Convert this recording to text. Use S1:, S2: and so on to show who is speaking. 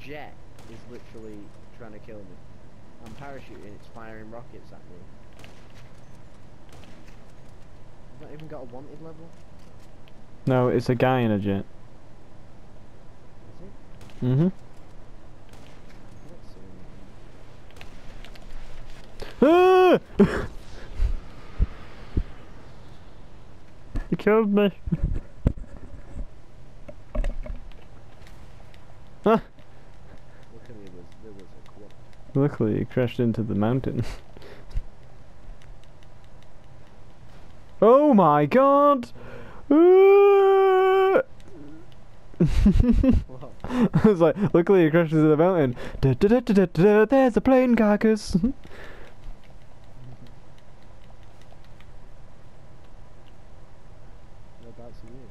S1: jet is literally trying to kill me. I'm parachuting, it's firing rockets at me. I've not even got a wanted level.
S2: No, it's a guy in a jet.
S1: Is it?
S2: Mm-hmm.
S1: I don't see anything.
S2: Ah! he killed me. ah!
S1: Luckily,
S2: it crashed into the mountain. oh my god!
S1: Uh.
S2: I was like, luckily it crashes into the mountain. Da, da, da, there's a plane carcass! You?